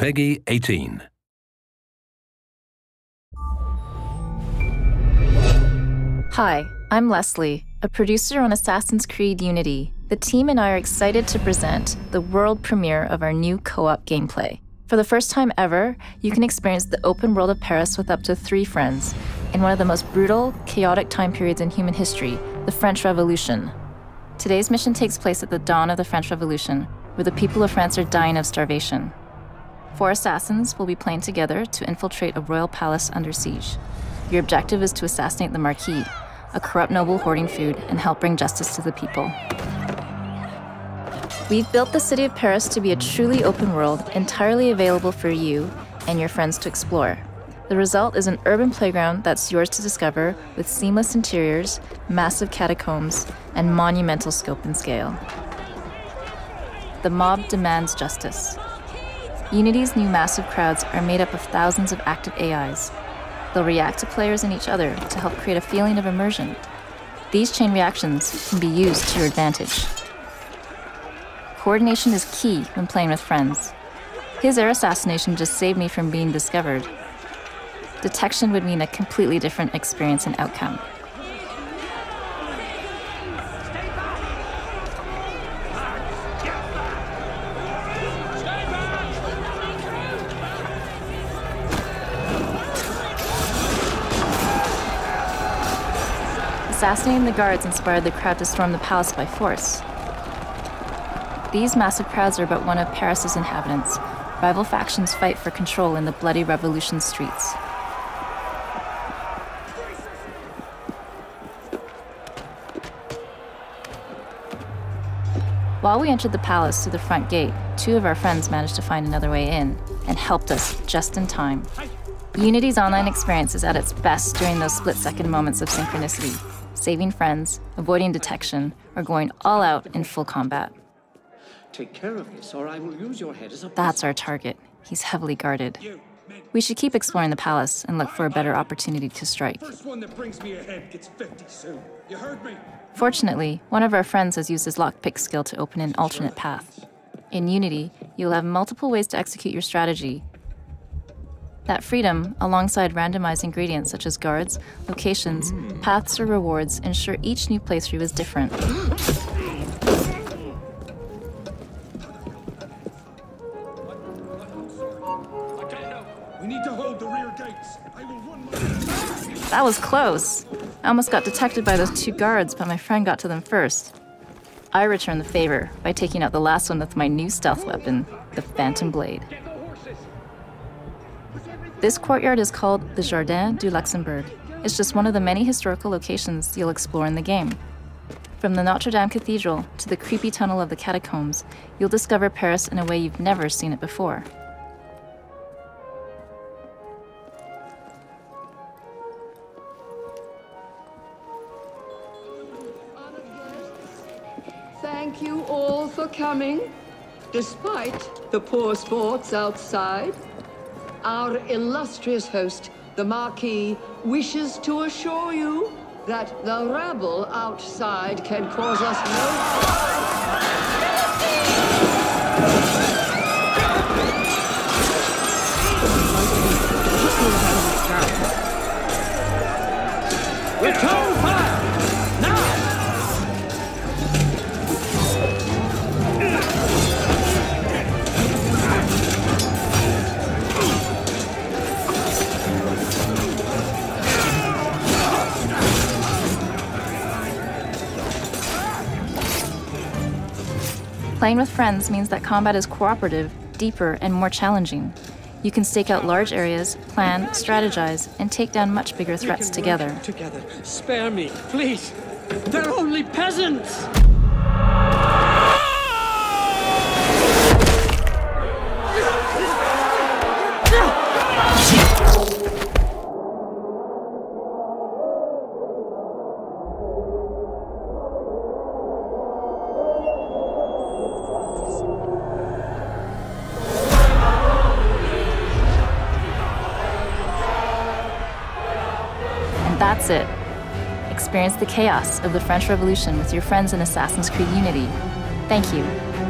PEGI 18. Hi, I'm Leslie, a producer on Assassin's Creed Unity. The team and I are excited to present the world premiere of our new co op gameplay. For the first time ever, you can experience the open world of Paris with up to three friends in one of the most brutal, chaotic time periods in human history, the French Revolution. Today's mission takes place at the dawn of the French Revolution, where the people of France are dying of starvation. Four assassins will be playing together to infiltrate a royal palace under siege. Your objective is to assassinate the Marquis, a corrupt noble hoarding food, and help bring justice to the people. We've built the city of Paris to be a truly open world, entirely available for you and your friends to explore. The result is an urban playground that's yours to discover with seamless interiors, massive catacombs, and monumental scope and scale. The mob demands justice. Unity's new massive crowds are made up of thousands of active AIs. They'll react to players and each other to help create a feeling of immersion. These chain reactions can be used to your advantage. Coordination is key when playing with friends. His air assassination just saved me from being discovered. Detection would mean a completely different experience and outcome. Assassinating the guards inspired the crowd to storm the palace by force. These massive crowds are but one of Paris's inhabitants. Rival factions fight for control in the bloody revolution streets. While we entered the palace through the front gate, two of our friends managed to find another way in and helped us just in time. Unity's online experience is at its best during those split second moments of synchronicity, saving friends, avoiding detection, or going all out in full combat. Take care of this, or I will use your head as a. That's our target. He's heavily guarded. We should keep exploring the palace and look for a better opportunity to strike. First one that brings me ahead gets 50 soon. You heard me? Fortunately, one of our friends has used his lockpick skill to open an alternate path. In Unity, you'll have multiple ways to execute your strategy. That freedom, alongside randomized ingredients such as guards, locations, mm. paths, or rewards, ensure each new playthrough is different. We need to hold the rear gates. I will run my. That was close. I almost got detected by those two guards, but my friend got to them first. I returned the favor by taking out the last one with my new stealth weapon, the Phantom Blade. This courtyard is called the Jardin du Luxembourg. It's just one of the many historical locations you'll explore in the game. From the Notre Dame Cathedral to the creepy tunnel of the catacombs, you'll discover Paris in a way you've never seen it before. Thank you all for coming. Despite the poor sports outside, our illustrious host, the Marquis, wishes to assure you that the rabble outside can cause us no Playing with friends means that combat is cooperative, deeper, and more challenging. You can stake out large areas, plan, strategize, and take down much bigger threats together. Together. Spare me, please. They're only peasants. That's it. Experience the chaos of the French Revolution with your friends in Assassin's Creed Unity. Thank you.